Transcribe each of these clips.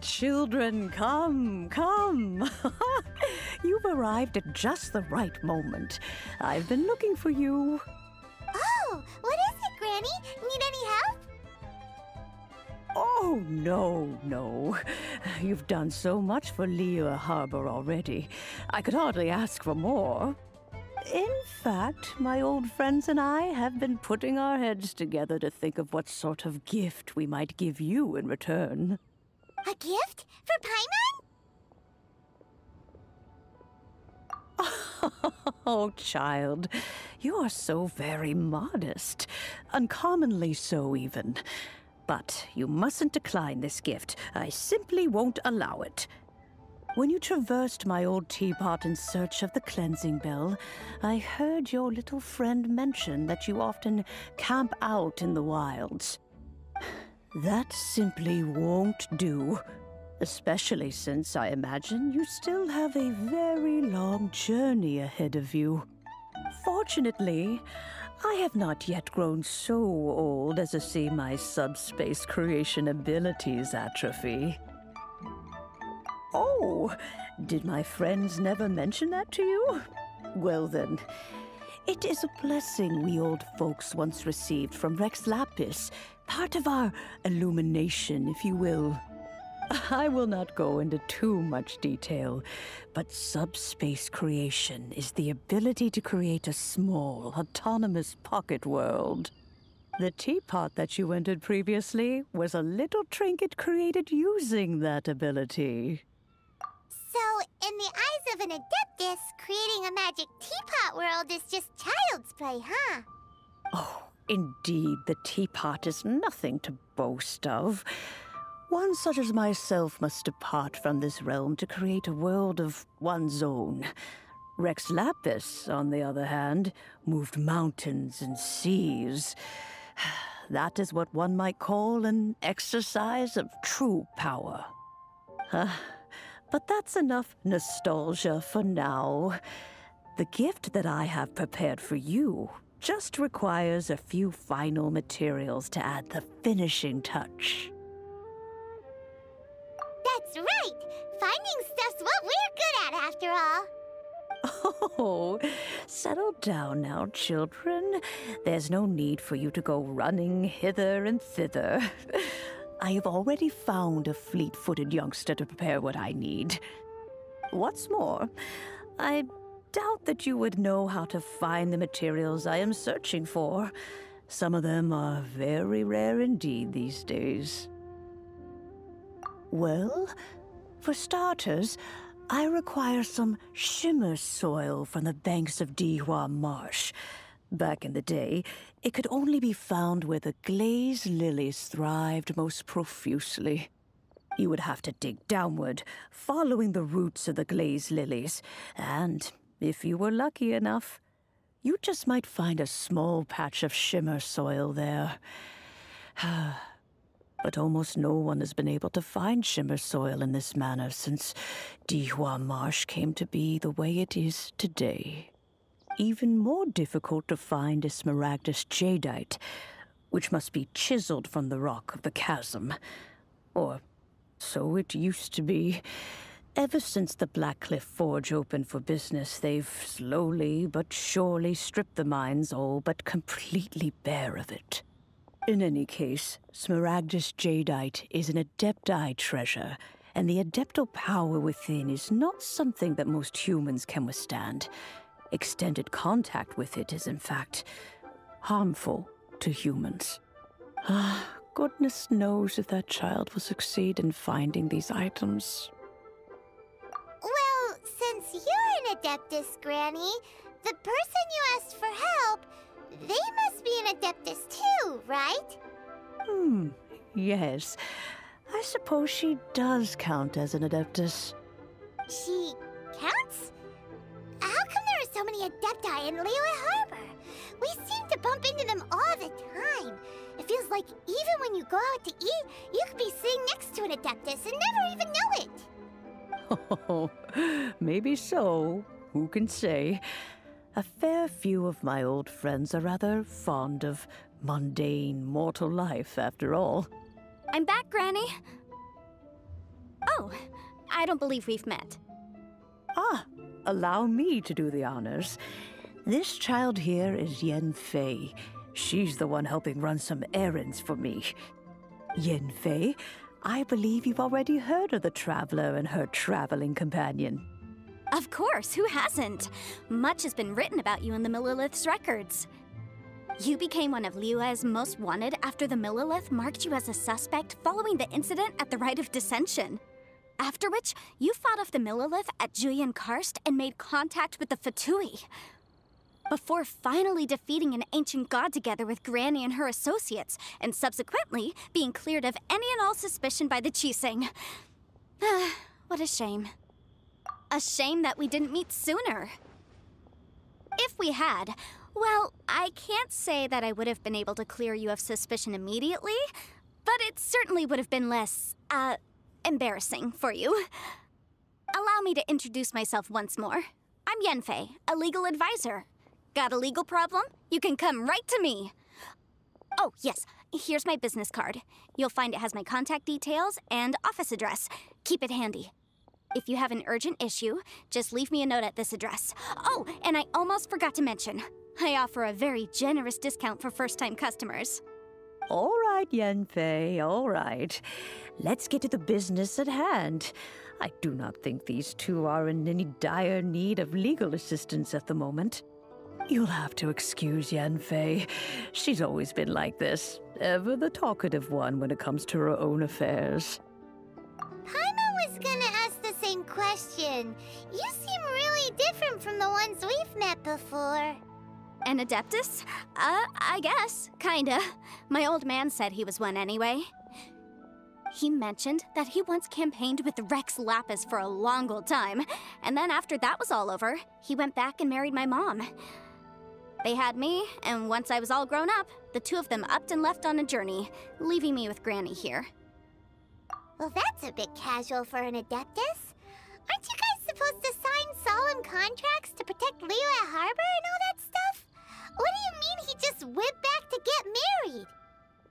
Children, come, come. You've arrived at just the right moment. I've been looking for you. Oh, what is it, Granny? Need any help? Oh, no, no. You've done so much for Liyue Harbor already. I could hardly ask for more. In fact, my old friends and I have been putting our heads together to think of what sort of gift we might give you in return. A gift? For Paimon? oh, child, you are so very modest. Uncommonly so, even. But you mustn't decline this gift. I simply won't allow it. When you traversed my old teapot in search of the cleansing bell, I heard your little friend mention that you often camp out in the wilds. That simply won't do. Especially since I imagine you still have a very long journey ahead of you. Fortunately, I have not yet grown so old as to see my subspace creation abilities atrophy. Oh, did my friends never mention that to you? Well then, it is a blessing we old folks once received from Rex Lapis, part of our illumination, if you will. I will not go into too much detail, but subspace creation is the ability to create a small, autonomous pocket world. The teapot that you entered previously was a little trinket created using that ability. So, in the eyes of an Adeptus, creating a magic teapot world is just child's play, huh? Oh, indeed, the teapot is nothing to boast of. One such as myself must depart from this realm to create a world of one's own. Rex Lapis, on the other hand, moved mountains and seas. That is what one might call an exercise of true power. Huh. But that's enough nostalgia for now. The gift that I have prepared for you just requires a few final materials to add the finishing touch. That's right! Finding stuff's what we're good at, after all. Oh, settle down now, children. There's no need for you to go running hither and thither. I have already found a fleet footed youngster to prepare what I need. What's more, I doubt that you would know how to find the materials I am searching for. Some of them are very rare indeed these days. Well, for starters, I require some shimmer soil from the banks of Dihua Marsh. Back in the day, it could only be found where the glaze lilies thrived most profusely. You would have to dig downward, following the roots of the glaze lilies, and if you were lucky enough, you just might find a small patch of shimmer soil there. but almost no one has been able to find shimmer soil in this manner since Dihua Marsh came to be the way it is today. Even more difficult to find is Smaragdus jadeite, which must be chiseled from the rock of the chasm. Or so it used to be. Ever since the Blackcliff Forge opened for business, they've slowly but surely stripped the mines all but completely bare of it. In any case, Smaragdus jadeite is an Adepti treasure, and the Adeptal power within is not something that most humans can withstand. Extended contact with it is, in fact, harmful to humans. Ah, goodness knows if that child will succeed in finding these items. Adeptus, Granny, the person you asked for help, they must be an Adeptus too, right? Hmm, yes. I suppose she does count as an Adeptus. She counts? How come there are so many Adepti in Liyue Harbor? We seem to bump into them all the time. It feels like even when you go out to eat, you could be sitting next to an Adeptus and never even know it. Oh, maybe so. Who can say? A fair few of my old friends are rather fond of mundane mortal life, after all. I'm back, Granny. Oh, I don't believe we've met. Ah, allow me to do the honors. This child here is Yanfei. She's the one helping run some errands for me. Yen Fei, I believe you've already heard of the traveler and her traveling companion. Of course, who hasn't? Much has been written about you in the Millelith's records. You became one of Liyue's most wanted after the Millelith marked you as a suspect following the incident at the Rite of Descension. After which, you fought off the Millelith at Jueyun Karst and made contact with the Fatui. Before finally defeating an ancient god together with Granny and her associates, and subsequently being cleared of any and all suspicion by the Qixing. what a shame. A shame that we didn't meet sooner. If we had, well, I can't say that I would have been able to clear you of suspicion immediately, but it certainly would have been less, uh, embarrassing for you. Allow me to introduce myself once more. I'm Yanfei, a legal advisor. Got a legal problem? You can come right to me. Oh, yes, here's my business card. You'll find it has my contact details and office address. Keep it handy. If you have an urgent issue, just leave me a note at this address. Oh, and I almost forgot to mention, I offer a very generous discount for first-time customers. All right, Yanfei, all right. Let's get to the business at hand. I do not think these two are in any dire need of legal assistance at the moment. You'll have to excuse Yanfei. She's always been like this, ever the talkative one when it comes to her own affairs. Paimon was gonna ask the same question. You seem really different from the ones we've met before. An Adeptus? Uh, I guess. Kinda. My old man said he was one anyway. He mentioned that he once campaigned with Rex Lapis for a long old time, and then after that was all over, he went back and married my mom. They had me, and once I was all grown up, the two of them upped and left on a journey, leaving me with Granny here. Well, that's a bit casual for an Adeptus. Aren't you guys supposed to sign solemn contracts to protect Liyue Harbor and all that stuff? What do you mean he just went back to get married?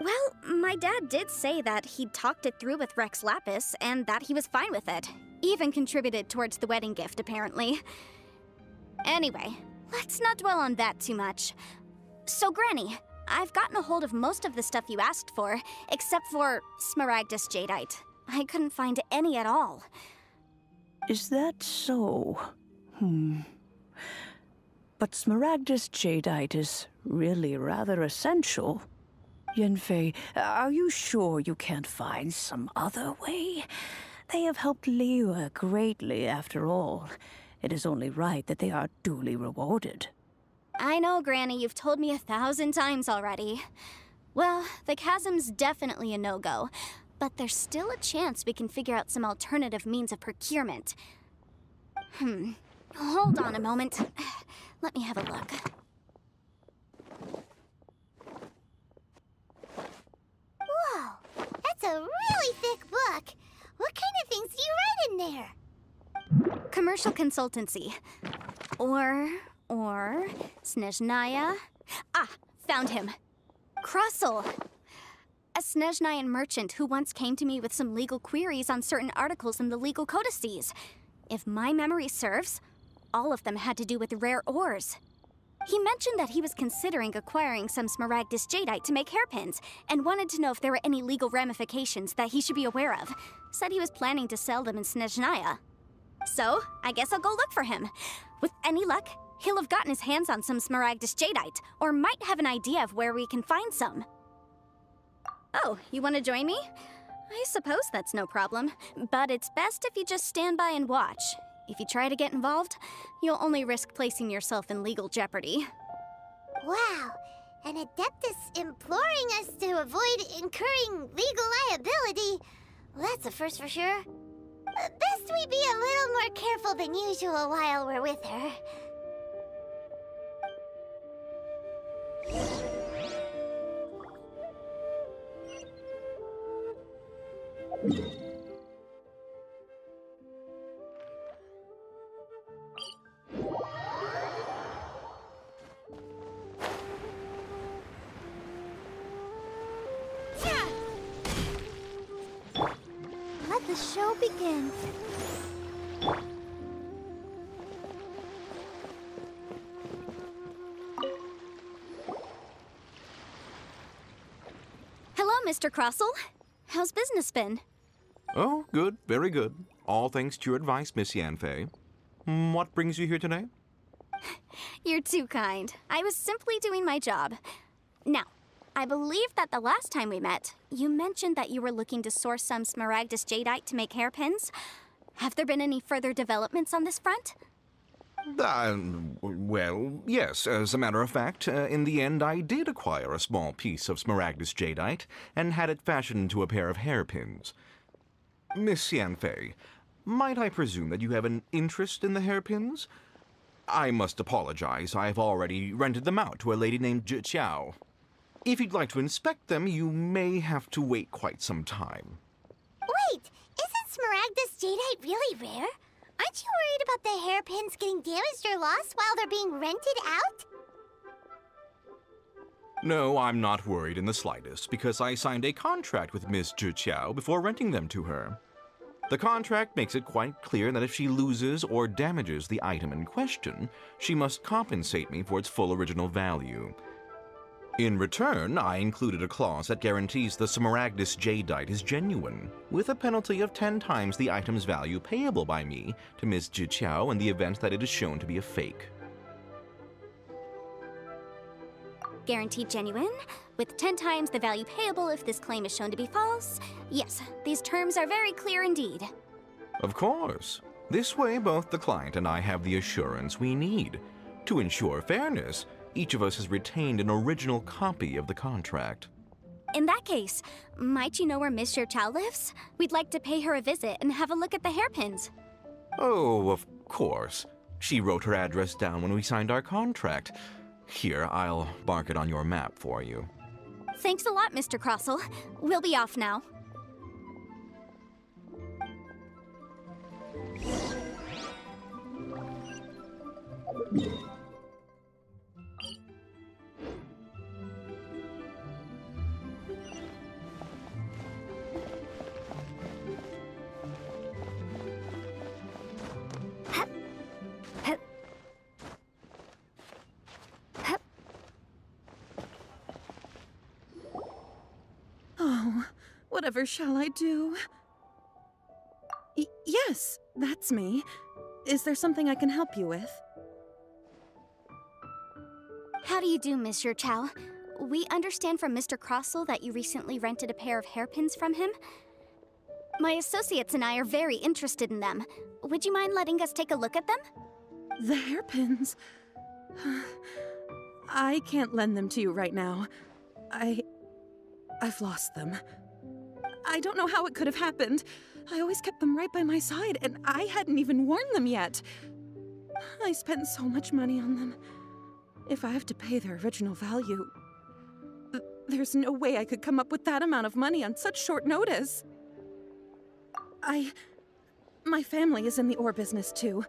Well, my dad did say that he'd talked it through with Rex Lapis and that he was fine with it. Even contributed towards the wedding gift, apparently. Anyway, let's not dwell on that too much. So, Granny, I've gotten a hold of most of the stuff you asked for, except for Smaragdus Jadeite. I couldn't find any at all. Is that so? Hmm. But Smaragdus Jadeite is really rather essential. Yanfei, are you sure you can't find some other way? They have helped Liyue greatly, after all. It is only right that they are duly rewarded. I know, Granny, you've told me a thousand times already. Well, the chasm's definitely a no-go, but there's still a chance we can figure out some alternative means of procurement. Hmm. Hold on a moment. Let me have a look. Whoa, that's a really thick book. What kind of things do you write in there? Commercial consultancy. Or, or, Snezhnaya. Ah, found him. Crossell. A Snezhnayan merchant who once came to me with some legal queries on certain articles in the legal codices. If my memory serves, all of them had to do with rare ores. He mentioned that he was considering acquiring some Smaragdus Jadeite to make hairpins, and wanted to know if there were any legal ramifications that he should be aware of. Said he was planning to sell them in Snezhnaya. So, I guess I'll go look for him. With any luck, he'll have gotten his hands on some Smaragdus Jadeite, or might have an idea of where we can find some. Oh, you want to join me? I suppose that's no problem, but it's best if you just stand by and watch. If you try to get involved, you'll only risk placing yourself in legal jeopardy. Wow, an Adeptus imploring us to avoid incurring legal liability. Well, that's a first for sure. Best we be a little more careful than usual while we're with her. Mr. Crossell. How's business been? Oh, good, very good. All thanks to your advice, Miss Yanfei. Hmm, What brings you here today? You're too kind. I was simply doing my job. Now, I believe that the last time we met, you mentioned that you were looking to source some Smaragdus jadeite to make hairpins. Have there been any further developments on this front? Uh, well, yes. As a matter of fact, uh, in the end, I did acquire a small piece of Smaragdus jadeite and had it fashioned into a pair of hairpins. Miss Yanfei, might I presume that you have an interest in the hairpins? I must apologize. I've already rented them out to a lady named Zhi Qiao. If you'd like to inspect them, you may have to wait quite some time. Wait, isn't Smaragdus jadeite really rare? Aren't you worried about the hairpins getting damaged or lost while they're being rented out? No, I'm not worried in the slightest, because I signed a contract with Miss Zhi Qiao before renting them to her. The contract makes it quite clear that if she loses or damages the item in question, she must compensate me for its full original value. In return, I included a clause that guarantees the Smaragdus jadeite is genuine, with a penalty of 10 times the item's value payable by me to Miss Zhi Qiao in the event that it is shown to be a fake. Guaranteed genuine, with 10 times the value payable if this claim is shown to be false. Yes, these terms are very clear indeed. Of course. This way, both the client and I have the assurance we need. To ensure fairness, each of us has retained an original copy of the contract. In that case, might you know where Miss Chow lives? We'd like to pay her a visit and have a look at the hairpins. Oh, of course. She wrote her address down when we signed our contract. Here, I'll mark it on your map for you. Thanks a lot, Mr. Crossell. We'll be off now. Whatever shall I do? Y- yes, that's me. Is there something I can help you with? How do you do, Mr. Chow? We understand from Mr. Crossell that you recently rented a pair of hairpins from him. My associates and I are very interested in them. Would you mind letting us take a look at them? The hairpins. I can't lend them to you right now. I. I've lost them. I don't know how it could have happened. I always kept them right by my side, and I hadn't even worn them yet. I spent so much money on them. If I have to pay their original value, th- there's no way I could come up with that amount of money on such short notice. I. My family is in the ore business too,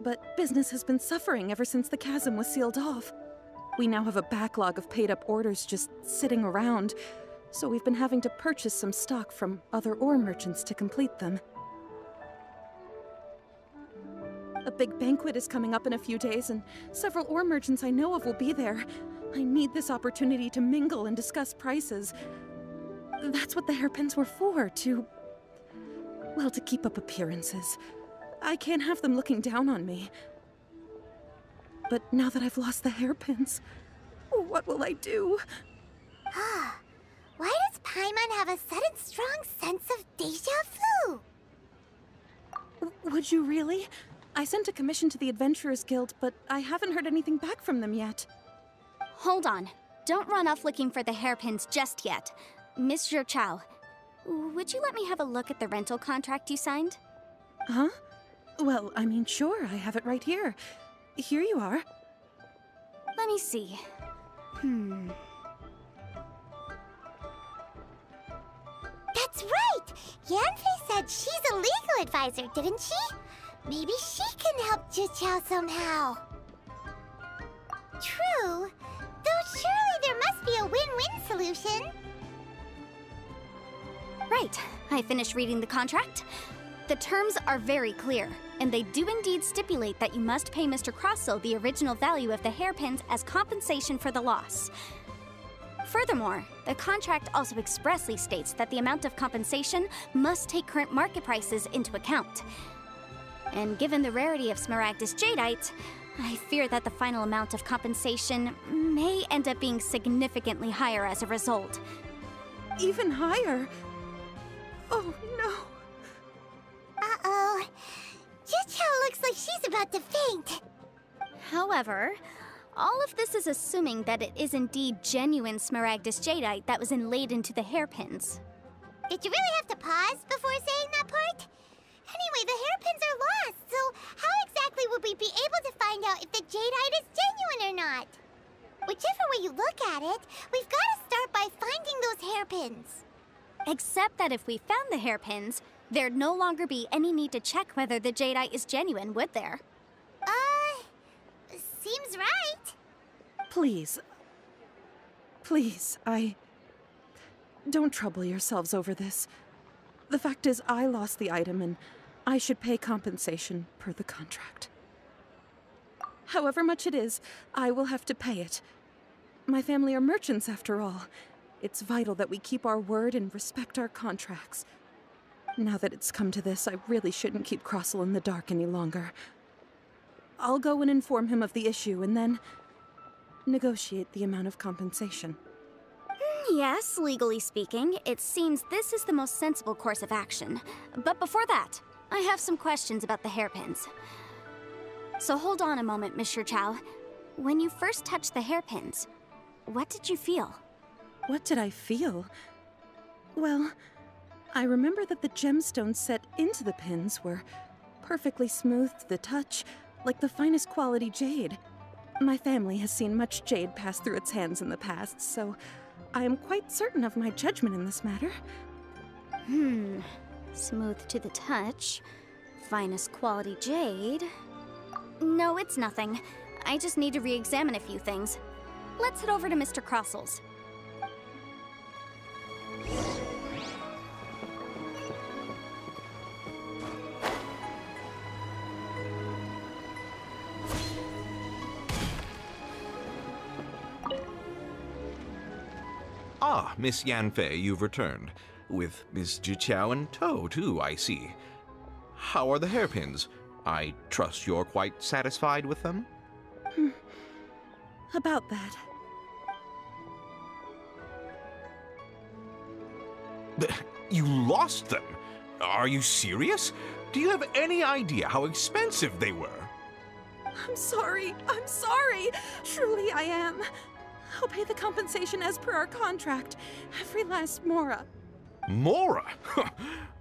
but business has been suffering ever since the chasm was sealed off. We now have a backlog of paid up orders just sitting around, so we've been having to purchase some stock from other ore merchants to complete them. A big banquet is coming up in a few days, and several ore merchants I know of will be there. I need this opportunity to mingle and discuss prices. That's what the hairpins were for, to. Well, to keep up appearances. I can't have them looking down on me. But now that I've lost the hairpins, what will I do? Ah, Why does Paimon have a sudden strong sense of deja vu? Would you really? I sent a commission to the Adventurers Guild, but I haven't heard anything back from them yet. Hold on. Don't run off looking for the hairpins just yet. Miss Zhiqiao, would you let me have a look at the rental contract you signed? Huh? Well, I mean, sure, I have it right here. Here you are. Let me see. Hmm. Yanfei said she's a legal advisor, didn't she? Maybe she can help Zhiqiao somehow. True. Though surely there must be a win-win solution. Right. I finished reading the contract. The terms are very clear, and they do indeed stipulate that you must pay Mr. Crossell the original value of the hairpins as compensation for the loss. Furthermore, the contract also expressly states that the amount of compensation must take current market prices into account. And given the rarity of Smaragdus jadeite, I fear that the final amount of compensation may end up being significantly higher as a result. Even higher? Oh no. Uh-oh. Zhiqiao looks like she's about to faint. However, all of this is assuming that it is indeed genuine Smaragdus jadeite that was inlaid into the hairpins. Did you really have to pause before saying that part? Anyway, the hairpins are lost, so how exactly would we be able to find out if the jadeite is genuine or not? Whichever way you look at it, we've got to start by finding those hairpins. Except that if we found the hairpins, there'd no longer be any need to check whether the jadeite is genuine, would there? Uh, seems right. Please. Please, I. Don't trouble yourselves over this. The fact is, I lost the item and I should pay compensation per the contract. However much it is, I will have to pay it. My family are merchants, after all. It's vital that we keep our word and respect our contracts. Now that it's come to this, I really shouldn't keep Crossell in the dark any longer. I'll go and inform him of the issue and then negotiate the amount of compensation. Yes, legally speaking, it seems this is the most sensible course of action. But before that, I have some questions about the hairpins. So hold on a moment, Mr. Chow. When you first touched the hairpins, what did you feel? What did I feel? Well, I remember that the gemstones set into the pins were perfectly smooth to the touch, like the finest quality jade. My family has seen much jade pass through its hands in the past, so I am quite certain of my judgment in this matter. Hmm. Smooth to the touch. Finest quality jade. No, it's nothing. I just need to re examine a few things. Let's head over to Mr. Crossell's. Miss Yanfei, you've returned. With Miss Zhiqiao in tow, too, I see. How are the hairpins? I trust you're quite satisfied with them? Hmm. About that. You lost them? Are you serious? Do you have any idea how expensive they were? I'm sorry. I'm sorry. Truly, I am. I'll pay the compensation as per our contract. Every last mora. Mora?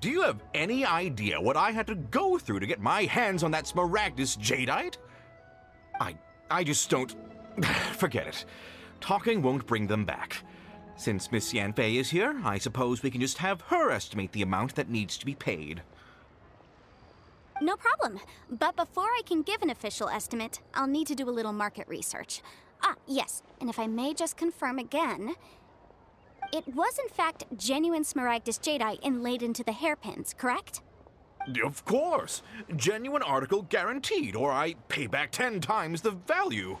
Do you have any idea what I had to go through to get my hands on that Smaragdus jadeite? I I just don't forget it. Talking won't bring them back. Since Miss Yanfei is here, I suppose we can just have her estimate the amount that needs to be paid. No problem. But before I can give an official estimate, I'll need to do a little market research. Ah, yes, and if I may just confirm again, it was in fact genuine Smaragdus jadeite inlaid into the hairpins, correct? Of course. Genuine article guaranteed, or I pay back ten times the value.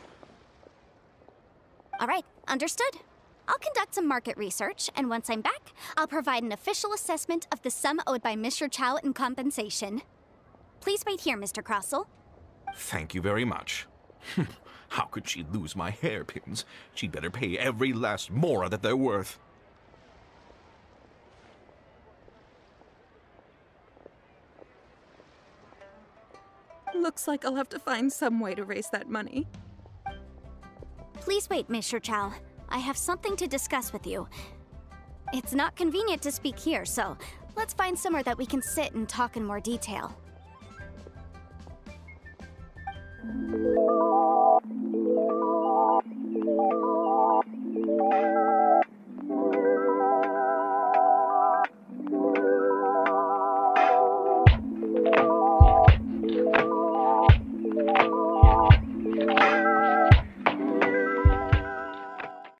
All right, understood. I'll conduct some market research, and once I'm back, I'll provide an official assessment of the sum owed by Mr. Chow in compensation. Please wait here, Mr. Crossell. Thank you very much. How could she lose my hairpins? She'd better pay every last mora that they're worth. Looks like I'll have to find some way to raise that money. Please wait, Mr. Chow. I have something to discuss with you. It's not convenient to speak here, so let's find somewhere that we can sit and talk in more detail.